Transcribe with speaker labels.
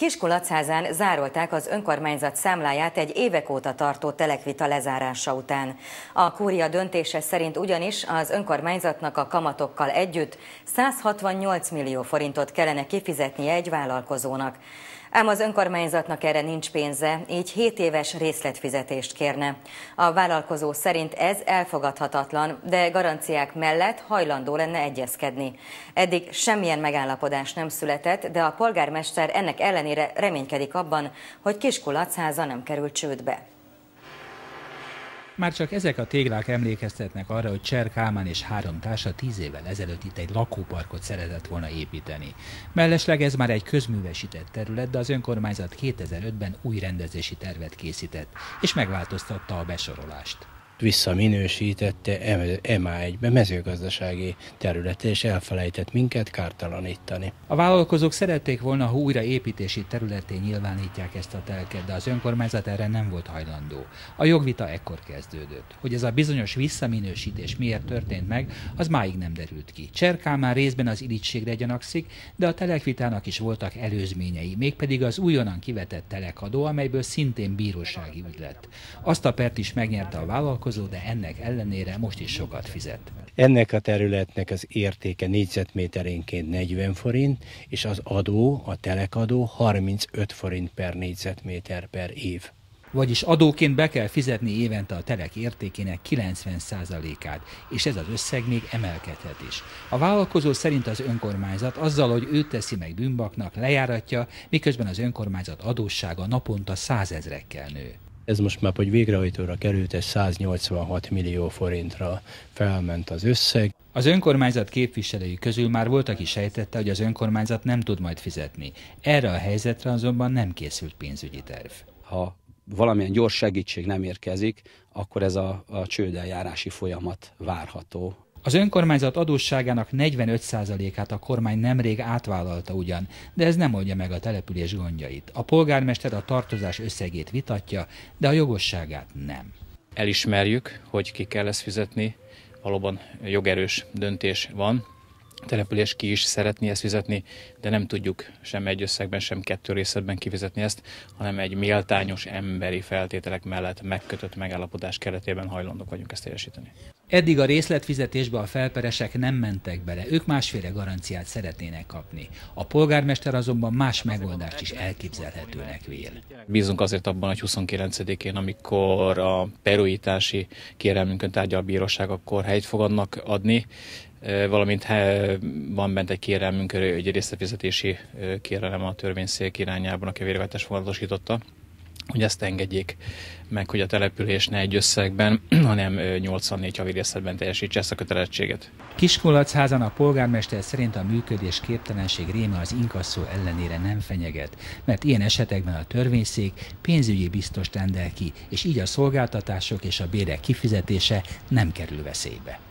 Speaker 1: Kiskulacházán zárolták az önkormányzat számláját egy évek óta tartó telekvita lezárása után. A kúria döntése szerint ugyanis az önkormányzatnak a kamatokkal együtt 168 millió forintot kellene kifizetnie egy vállalkozónak. Ám az önkormányzatnak erre nincs pénze, így 7 éves részletfizetést kérne. A vállalkozó szerint ez elfogadhatatlan, de garanciák mellett hajlandó lenne egyezkedni. Eddig semmilyen megállapodás nem született, de a polgármester ennek ellenére reménykedik abban, hogy Kiskulachháza nem kerül csődbe.
Speaker 2: Már csak ezek a téglák emlékeztetnek arra, hogy Cser Kálmán és három társa tíz évvel ezelőtt itt egy lakóparkot szeretett volna építeni. Mellesleg ez már egy közművesített terület, de az önkormányzat 2005-ben új rendezési tervet készített, és megváltoztatta a besorolást
Speaker 3: visszaminősítette EMA egybe mezőgazdasági területe, és elfelejtett minket kártalanítani.
Speaker 2: A vállalkozók szerették volna, ha újra építési területén nyilvánítják ezt a telket, de az önkormányzat erre nem volt hajlandó. A jogvita ekkor kezdődött. Hogy ez a bizonyos visszaminősítés miért történt meg, az máig nem derült ki. Cserkál már részben az irítségre gyanakszik, de a telekvitának is voltak előzményei, mégpedig az újonnan kivetett telekadó, amelyből szintén bírósági ügy lett. Azt a pert is megnyerte a vállalkozó, vállalkozó, de ennek ellenére most is sokat fizet.
Speaker 3: Ennek a területnek az értéke négyzetméterénként 40 forint, és az adó, a telekadó 35 forint per négyzetméter per év.
Speaker 2: Vagyis adóként be kell fizetni évente a telek értékének 90%-át, és ez az összeg még emelkedhet is. A vállalkozó szerint az önkormányzat azzal, hogy őt teszi meg bűnbaknak, lejáratja, miközben az önkormányzat adóssága naponta százezrekkel nő.
Speaker 3: Ez most már, hogy végrehajtóra került, ez 186 millió forintra felment az összeg.
Speaker 2: Az önkormányzat képviselői közül már volt, aki sejtette, hogy az önkormányzat nem tud majd fizetni. Erre a helyzetre azonban nem készült pénzügyi terv.
Speaker 4: Ha valamilyen gyors segítség nem érkezik, akkor ez a, a csődeljárási folyamat várható.
Speaker 2: Az önkormányzat adósságának 45%-át a kormány nemrég átvállalta ugyan, de ez nem oldja meg a település gondjait. A polgármester a tartozás összegét vitatja, de a jogosságát nem.
Speaker 5: Elismerjük, hogy ki kell ezt fizetni, valóban jogerős döntés van, a település ki is szeretné ezt fizetni, de nem tudjuk sem egy összegben, sem kettő részletben kifizetni ezt, hanem egy méltányos emberi feltételek mellett megkötött megállapodás keretében hajlandók vagyunk ezt teljesíteni.
Speaker 2: Eddig a részletfizetésbe a felperesek nem mentek bele, ők másféle garanciát szeretnének kapni. A polgármester azonban más megoldást is elképzelhetőnek vél.
Speaker 5: Bízunk azért abban, hogy 29-én, amikor a peruítási kérelmünkön tárgyal a bíróság, akkor helyt fogadnak adni, valamint van bent egy kérelmünk, egy részletfizetési kérelem a törvényszék irányában, aki a végrehajtást fogadosította, hogy ezt engedjék meg, hogy a település ne egy összegben, hanem 84 havi részletben teljesítse ezt a kötelezettséget.
Speaker 2: Kiskolacházan a polgármester szerint a működés képtelenség réme az inkasszó ellenére nem fenyeget, mert ilyen esetekben a törvényszék pénzügyi biztos rendel ki, és így a szolgáltatások és a bérek kifizetése nem kerül veszélybe.